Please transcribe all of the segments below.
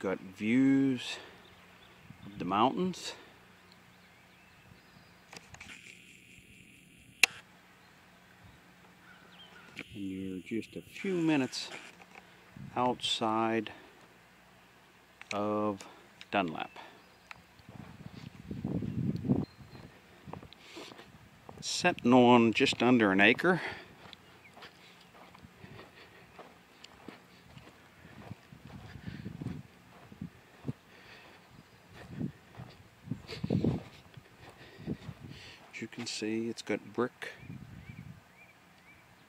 You've got views of the mountains. And you're just a few minutes outside of Dunlap. Sitting on just under an acre. As you can see, it's got brick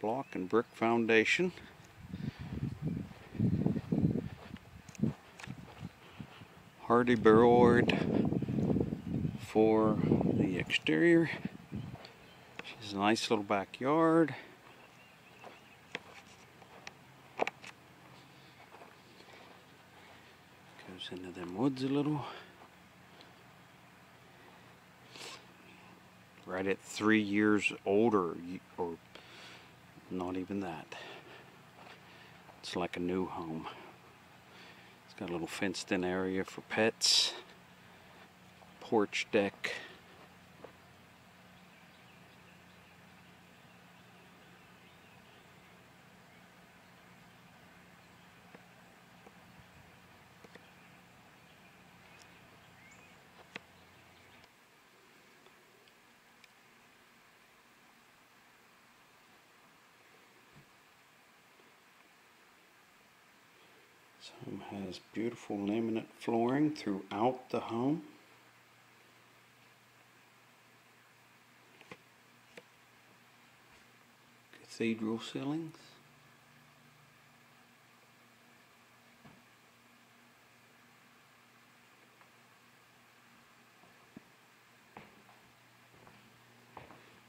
block and brick foundation. Hardie board for the exterior. It's a nice little backyard. Goes into them woods a little. Right at three years older, or not even that. It's like a new home. It's got a little fenced in area for pets, porch deck. This home has beautiful laminate flooring throughout the home. Cathedral ceilings.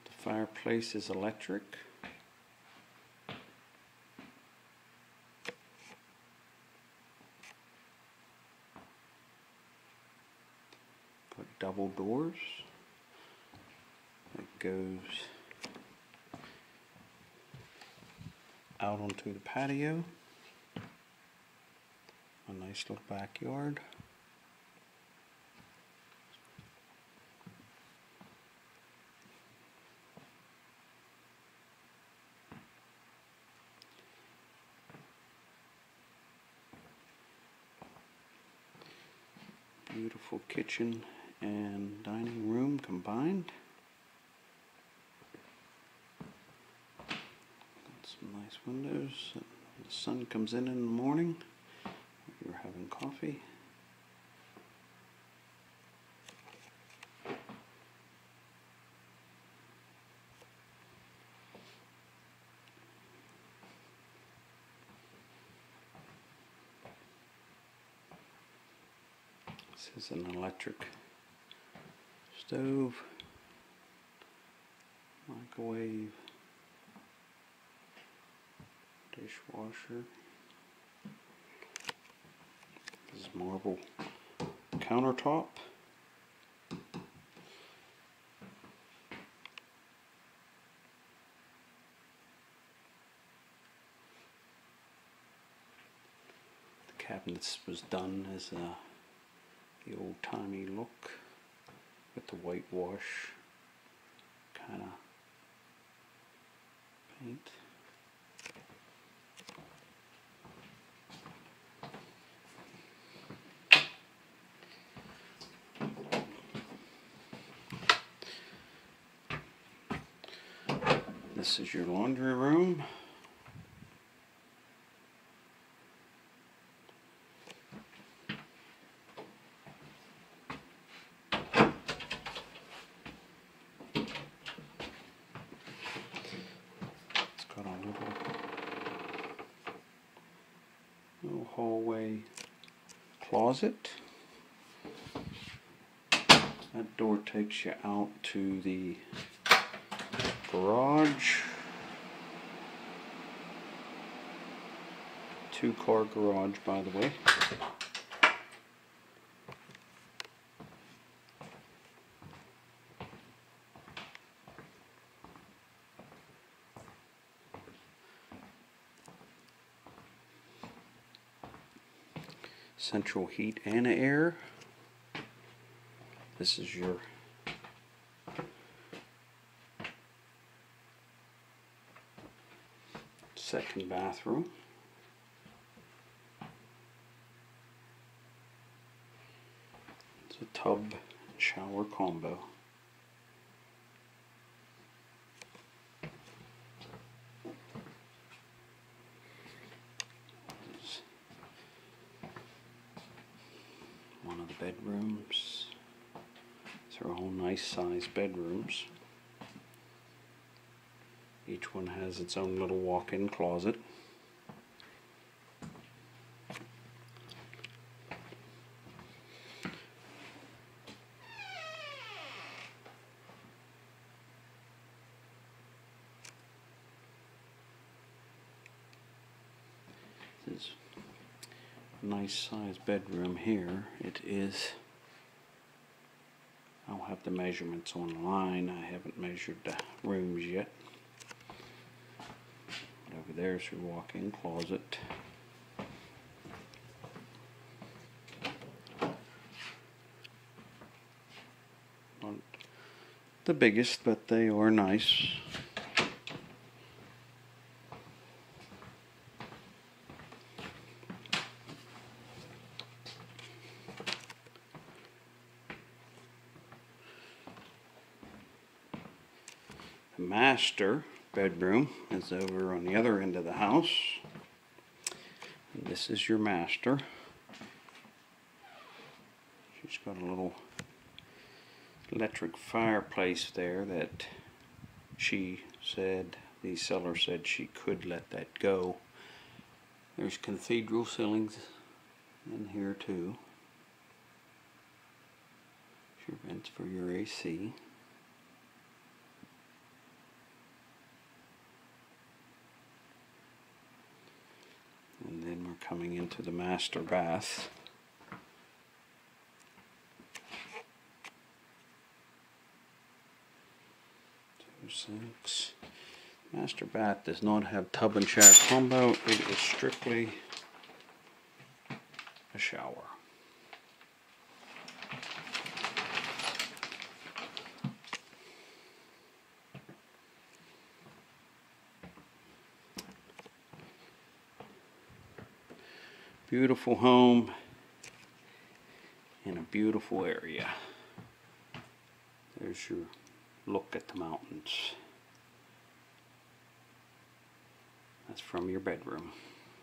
The fireplace is electric. Got double doors. It goes out onto the patio. A nice little backyard. Beautiful kitchen and dining room combined. Got some nice windows. The sun comes in in the morning. You're having coffee. This is an electric stove, microwave, dishwasher. This is marble countertop. The cabinets was done as a the old timey look with the whitewash kind of paint. This is your laundry room. It's got a little, little hallway closet. That door takes you out to the garage. Two car garage, by the way. Central heat and air. This is your second bathroom. It's a tub shower combo. This is One of the bedrooms. These are all nice sized bedrooms. Each one has its own little walk-in closet. This nice sized bedroom here. It is I'll have the measurements online. I haven't measured the rooms yet. But over there's your walk-in closet. Not the biggest, but they are nice. Master bedroom is over on the other end of the house. And this is your master. She's got a little electric fireplace there that she said, the seller said she could let that go. There's cathedral ceilings in here too. Your vents for your AC. And then we're coming into the master bath. Two sinks. Master bath does not have tub and shower combo. It is strictly a shower. Beautiful home in a beautiful area. There's your look at the mountains. That's from your bedroom.